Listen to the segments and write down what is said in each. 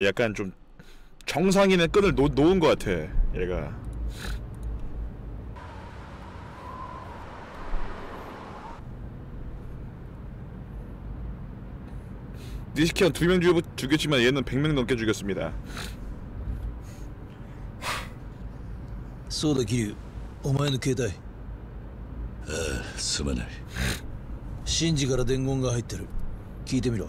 약간 좀 정상인의 끈을 놓, 놓은 것 같아 얘가 니시키한 두명 죽였지만 얘는 100명 넘게 죽였습니다 そうだ桐生お前の携帯すまないシンジから伝言が入ってる聞いてみろ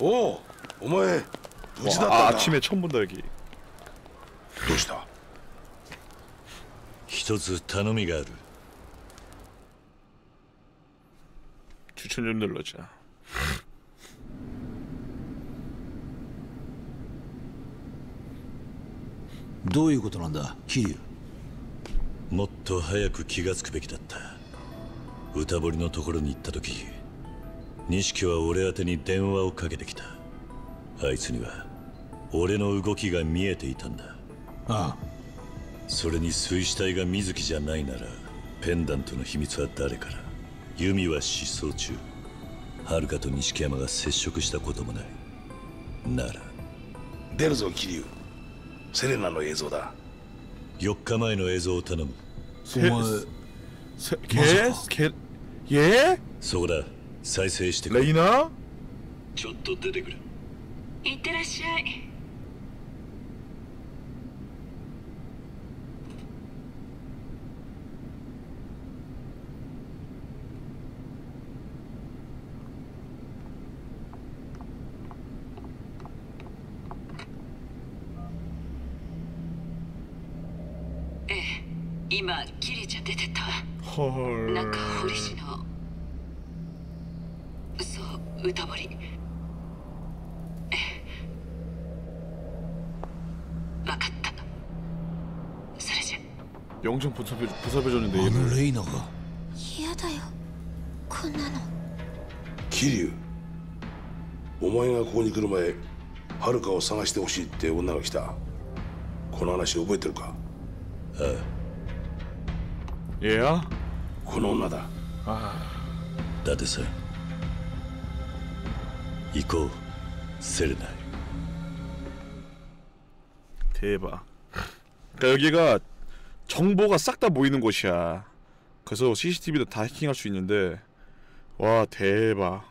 おうお前無事だ 와, った 아, か 아침에 처음 본다 여기 どうした一つ頼みがある 추천 좀 눌러자 どういうことなんだ桐生もっと早く気がつくべきだった歌堀のところに行った時 錦は俺宛に電話をかけてきた。あいつには俺の動きが見えていたんだ。ああ。それに水死体が水木じゃないならペンダントの秘密は誰から。弓は失踪中。遥と錦山が接触したこともない。なら。出るぞ桐生。セレナの映像だ。4日前の映像を頼む。お前けけえ？そこだ。再生してレイナちょっと出てくるいってらっしゃい。今キリちゃ出てったわ。中堀市の歌堀ええわかったそれじゃ 영정 부사표, 부사표줬는데 あの 얘를 レイナが嫌だよこんなの桐生お前がここに来る前遥を探してほしいって女が来たこの話覚えてるか 얘야? この女だ伊達さん 行こうセレナ 대박 그러니까 여기가 정보가 싹 다 모이는 곳이야 그래서 CCTV도 다 해킹할 수 있는데 와 대박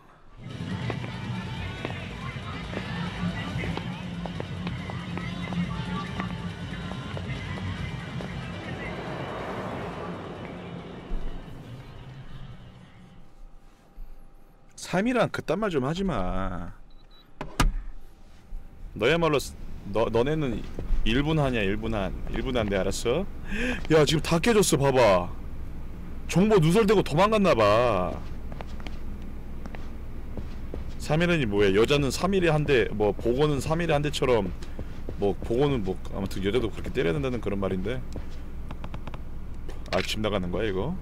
삼이랑 그딴 말 좀 하지마. 너야말로 스- 너, 너네는 1분 한이야 1분 한. 1분 한데 알았어? 야 지금 다 깨졌어 봐봐. 정보 누설되고 도망갔나봐. 3일은이 뭐야? 여자는 3일에 한대 뭐 보고는 3일에 한 대처럼 뭐 보고는 뭐 아무튼 여자도 그렇게 때려야 된다는 그런 말인데. 아 집 나가는 거야 이거?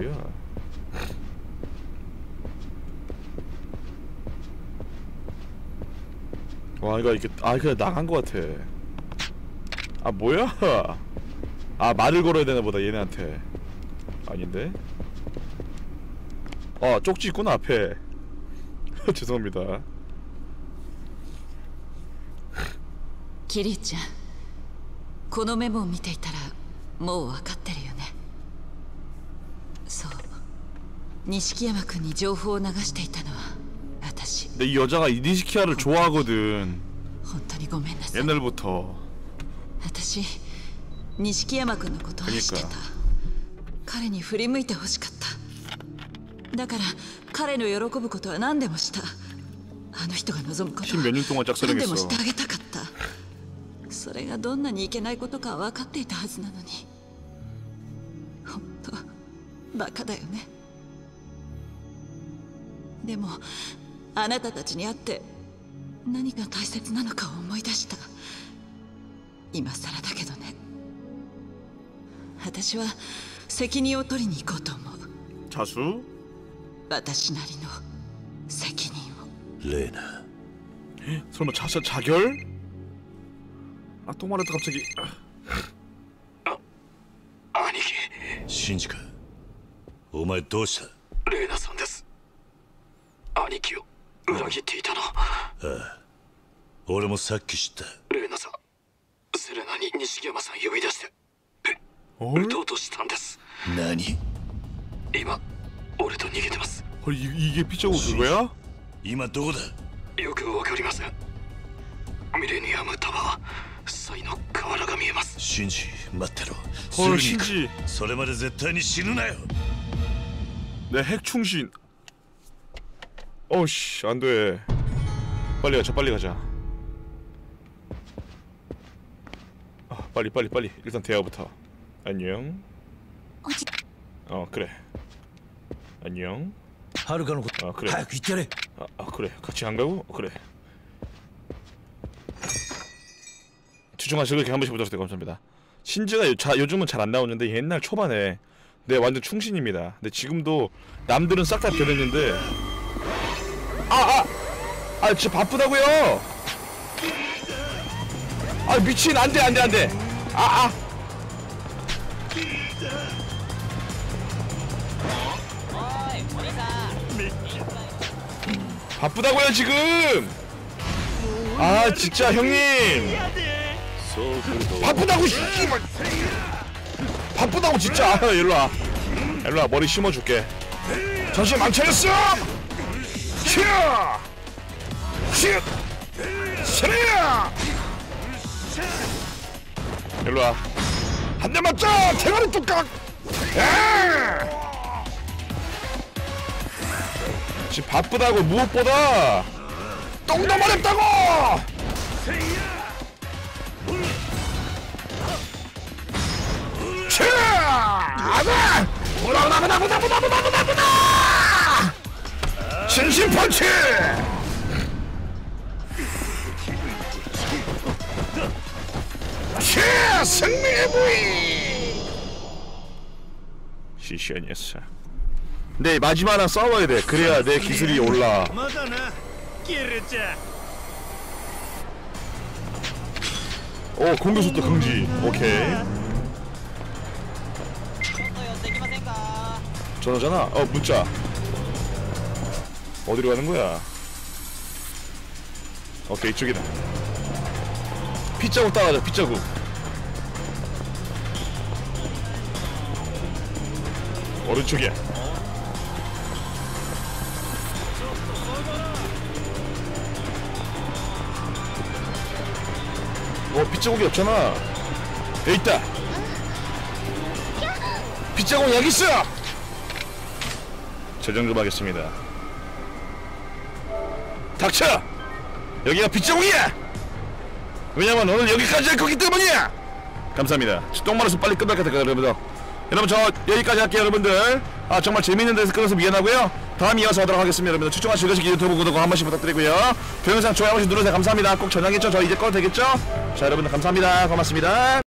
어디야? 와 이거 이게 아 그냥 나간 거 같아. 아 뭐야? 아 말을 걸어야 되나 보다 얘네한테. 아닌데? 아 쪽지 있구나 앞에. 죄송합니다. キリちゃんこのメモを見ていたらもう分かってるよ 錦山君に情報を流していたのは私 근데 이 여자가 이니시키아를 좋아하거든. 本当にごめんなさい 옛날부터. 私錦山君のことを知ってた彼に振り向いてほしかっただから彼の喜ぶことは何でもしたあの人が望むこと 팀 は 몇 년 동안 何でもし 짝사랑했어. てあげたかったそれ れがどんなにいけないことかは分かっていたはずなのに本当バカだよね でもあなたたちに会って何が大切なのかを思い出した今更だけどね私は責任を取りに行こうと思う 자수? 私なりの責任をレーナ 설마 자자 자결? 아 또 말했다 갑자기 兄貴シンジかお前どうしたレイナさんです 兄貴を裏切っていたの俺もさっき知ったレイナさんセレナに錦山さん呼び出して 헐? 撃とうとしたんです 何今俺と逃げてます 헐 이, 이게 피자고 그거야? 今どこだよくわかりませんミレニアムタワー才の河原が見えますシンジ待ってろす 헐 ぐに行く 신지 それまで絶対に死ぬなよ 내 핵충신 어우씨 안돼 빨리 가자 빨리 가자 아, 빨리 빨리 빨리 일단 대화부터 안녕 어 그래 안녕 하루 가는 곳. 아 그래. 아 귀찮아. 아, 아 그래. 같이 안 가고 아, 그래. 주중하시고 이렇게 한 번씩 부탁드려 감사합니다. 신지가 요, 자, 요즘은 잘 안 나오는데 옛날 초반에 네 완전 충신입니다. 근데 지금도 남들은 싹 다 변했는데 아 아. 아, 진짜 바쁘다고요? 아 미친 안 돼 안 돼 안 돼. 아 아. 바쁘다고요 지금? 아 진짜 형님. 바쁘다고 씨발. 바쁘다고 진짜. 아, 일로와. 일로와 머리 심어줄게. 정신 망쳐졌어 치아 치아 치아 일로와. 한 대 맞자 대가리 뚝딱 아! 지금 바쁘다고 무엇보다 똥도 마렵다고! 치! 아가! 보다 보다 보다 보다 보다 보다 보다 보다! 신신 펀치! 치! 승리의 부위! 시시하니었어. 네 마지막 하나 싸워야 돼. 그래야 내 기술이 올라. まだなキルちゃん 오 공격 속도 강지. 오케이. 전화잖아. 어 문자. 어디로 가는 거야? 오케이 이쪽이다. 핏자국 따라가자. 핏자국. 오른쪽이야. 어 빗자국이 없잖아 여기 있다 빗자국 여기 있어 저장 좀 하겠습니다 닥쳐! 여기가 빗자국이야! 왜냐면 오늘 여기까지 할 거기 때문이야! 감사합니다. 똥 말아서 빨리 끝날 것 같아요 여러분들? 여러분 저 여기까지 할게요 여러분들. 아 정말 재밌는 데서 끊어서 미안하고요. 다음 이어서 하도록 하겠습니다 여러분들. 추천하 즐거우시기 유튜브 구독 한 번씩 부탁드리고요. 동영상 좋아요 한 번씩 누르세요. 감사합니다. 꼭 저장했죠? 저 이제 꺼도 되겠죠? 자 여러분들 감사합니다. 고맙습니다